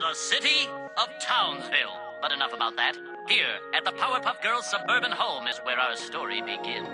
The city of Townsville. But enough about that. Here, at the Powerpuff Girls suburban home is where our story begins.